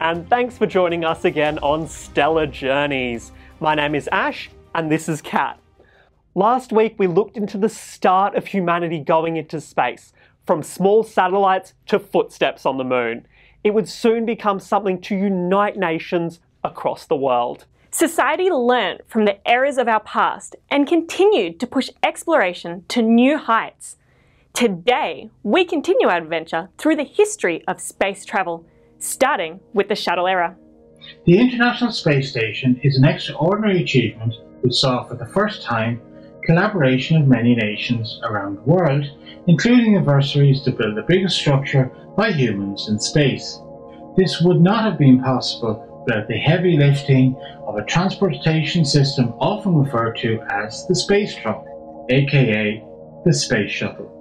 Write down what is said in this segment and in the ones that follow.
and thanks for joining us again on Stellar Journeys. My name is Ash, and this is Kat. Last week we looked into the start of humanity going into space, from small satellites to footsteps on the moon. It would soon become something to unite nations across the world. Society learnt from the errors of our past and continued to push exploration to new heights. Today, we continue our adventure through the history of space travel, starting with the shuttle era. The International Space Station is an extraordinary achievement which saw for the first time collaboration of many nations around the world, including adversaries to build the biggest structure by humans in space. This would not have been possible without the heavy lifting of a transportation system often referred to as the space truck, aka the space shuttle.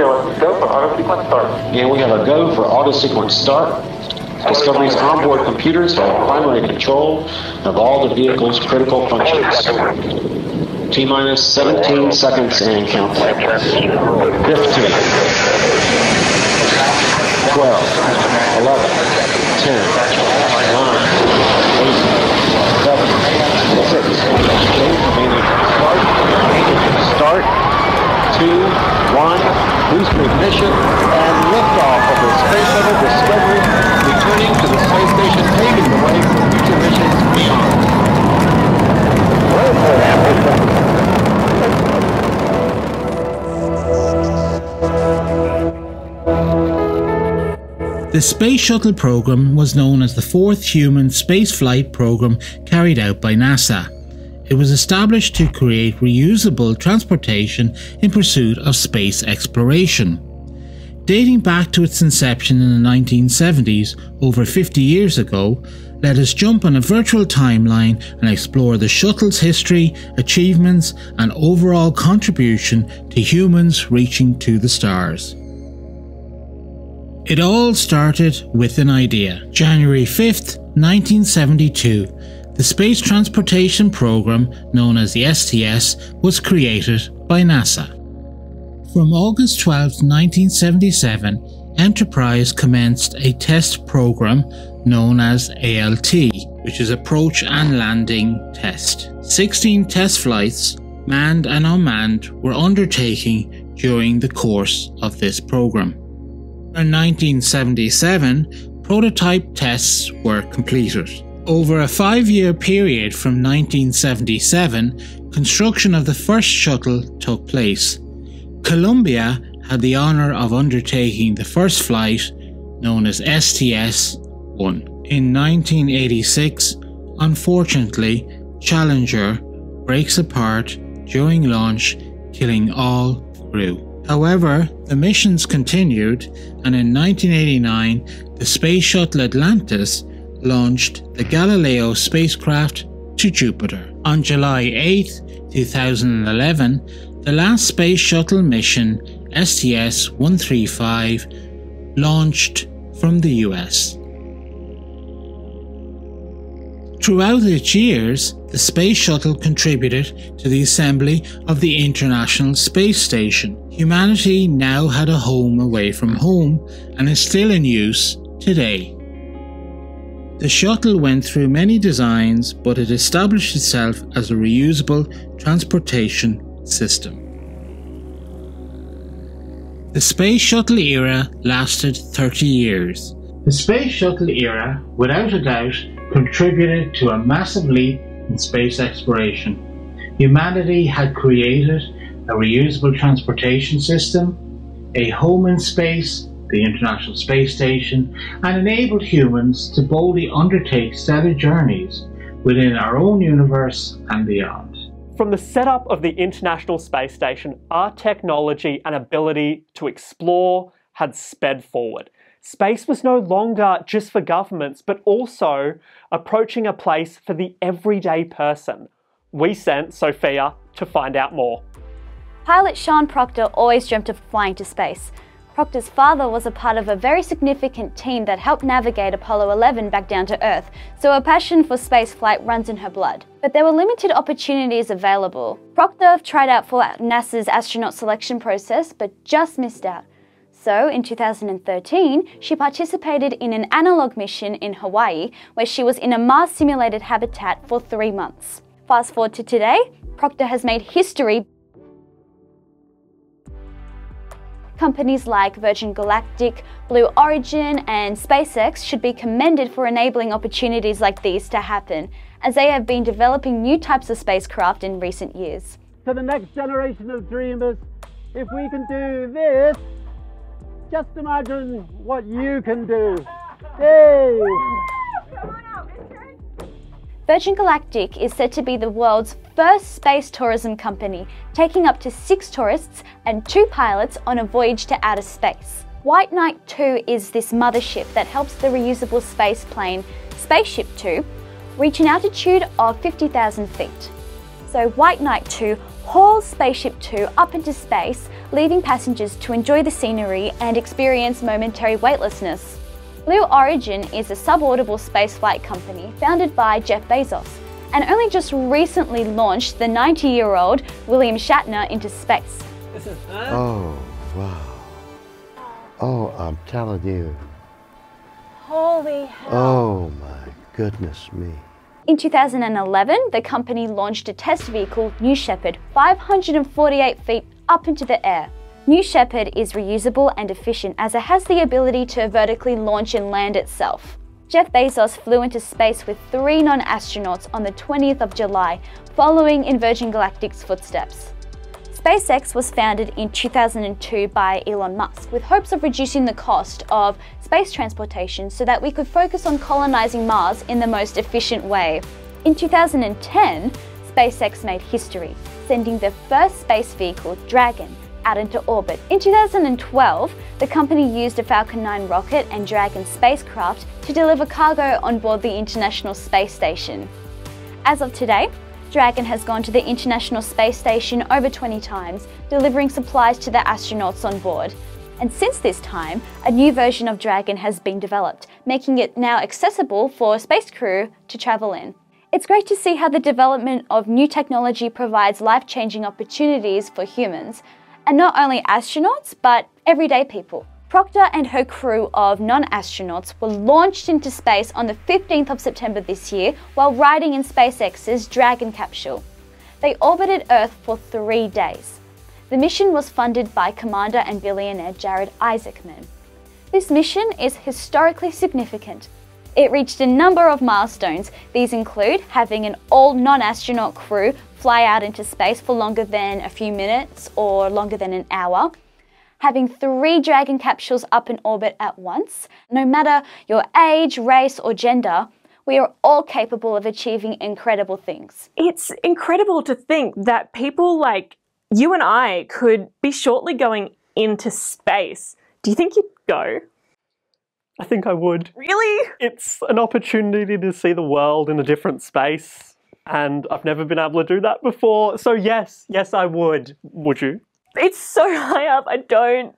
Go for auto sequence start. And we have a go for auto sequence start. Discovery's onboard computers have primary control of all the vehicle's critical functions. T minus 17 seconds and counting. 15, 12, 11, 10, 9, 8, 7, 6, start, 2, ignition, and liftoff of the Space Shuttle Discovery, returning to the space station, paving the way for future missions beyond. The Space Shuttle program was known as the fourth human spaceflight program carried out by NASA. It was established to create reusable transportation in pursuit of space exploration. Dating back to its inception in the 1970s, over 50 years ago, let us jump on a virtual timeline and explore the shuttle's history, achievements, and overall contribution to humans reaching to the stars. It all started with an idea. January 5th, 1972, the Space Transportation Program, known as the STS, was created by NASA. From August 12, 1977, Enterprise commenced a test program known as ALT, which is Approach and Landing Test. 16 test flights, manned and unmanned, were undertaken during the course of this program. In 1977, prototype tests were completed. Over a five year period from 1977, construction of the first shuttle took place. Columbia had the honour of undertaking the first flight, known as STS 1. In 1986, unfortunately, Challenger breaks apart during launch, killing all crew. However, the missions continued, and in 1989, the Space Shuttle Atlantis launched the Galileo spacecraft to Jupiter. On July 8, 2011, the last Space Shuttle mission, STS 135, launched from the US. Throughout its years, the Space Shuttle contributed to the assembly of the International Space Station. Humanity now had a home away from home and is still in use today. The shuttle went through many designs, but it established itself as a reusable transportation system. The Space Shuttle era lasted 30 years. The Space Shuttle era, without a doubt, contributed to a massive leap in space exploration. Humanity had created a reusable transportation system, a home in space, the International Space Station, and enabled humans to boldly undertake stellar journeys within our own universe and beyond. From the setup of the International Space Station, our technology and ability to explore had sped forward. Space was no longer just for governments, but also approaching a place for the everyday person. We sent Sophia to find out more. Pilot Sian Proctor always dreamt of flying to space. Proctor's father was a part of a very significant team that helped navigate Apollo 11 back down to Earth, so a passion for spaceflight runs in her blood. But there were limited opportunities available. Proctor tried out for NASA's astronaut selection process, but just missed out. So, in 2013, she participated in an analog mission in Hawaii where she was in a Mars simulated habitat for three months. Fast forward to today, Proctor has made history. Companies like Virgin Galactic, Blue Origin, and SpaceX should be commended for enabling opportunities like these to happen, as they have been developing new types of spacecraft in recent years. To the next generation of dreamers, if we can do this, just imagine what you can do. Yay! Virgin Galactic is said to be the world's first space tourism company, taking up to six tourists and two pilots on a voyage to outer space. White Knight 2 is this mothership that helps the reusable space plane Spaceship 2 reach an altitude of 50,000 feet. So White Knight 2 hauls Spaceship 2 up into space, leaving passengers to enjoy the scenery and experience momentary weightlessness. Blue Origin is a suborbital spaceflight company founded by Jeff Bezos and only just recently launched the 90 year old William Shatner into space. Oh, wow. Oh, I'm telling you. Holy hell. Oh, my goodness me. In 2011, the company launched a test vehicle, New Shepard, 548 feet up into the air. New Shepard is reusable and efficient as it has the ability to vertically launch and land itself. Jeff Bezos flew into space with three non astronauts on the 20th of July, following in Virgin Galactic's footsteps. SpaceX was founded in 2002 by Elon Musk with hopes of reducing the cost of space transportation so that we could focus on colonizing Mars in the most efficient way. In 2010, SpaceX made history, sending the first space vehicle, Dragon, out into orbit. In 2012, the company used a Falcon 9 rocket and Dragon spacecraft to deliver cargo on board the International Space Station. As of today, Dragon has gone to the International Space Station over 20 times, delivering supplies to the astronauts on board. And since this time, a new version of Dragon has been developed, making it now accessible for space crew to travel in. It's great to see how the development of new technology provides life changing opportunities for humans, and not only astronauts, but everyday people. Proctor and her crew of non astronauts were launched into space on the 15th of September this year while riding in SpaceX's Dragon capsule. They orbited Earth for three days. The mission was funded by commander and billionaire Jared Isaacman. This mission is historically significant. It reached a number of milestones. These include having an all non astronaut crew fly out into space for longer than a few minutes or longer than an hour having three Dragon capsules up in orbit at once. No matter your age, race, or gender, we are all capable of achieving incredible things. It's incredible to think that people like you and I could be shortly going into space. Do you think you'd go? I think I would. Really? It's an opportunity to see the world in a different space, and I've never been able to do that before. So, yes, yes, I would. Would you? It's so high up. I don't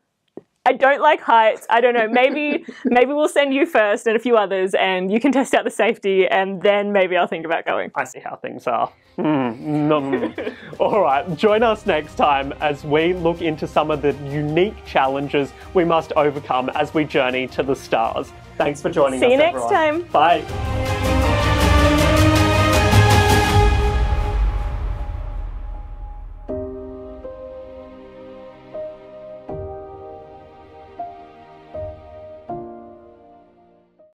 I don't like heights. I don't know. Maybe maybe we'll send you first and a few others, and you can test out the safety, and then maybe I'll think about going. I see how things are. Hmm, mm. All right, join us next time as we look into some of the unique challenges we must overcome as we journey to the stars. Thanks for joining See us. you next everyone. time. Bye.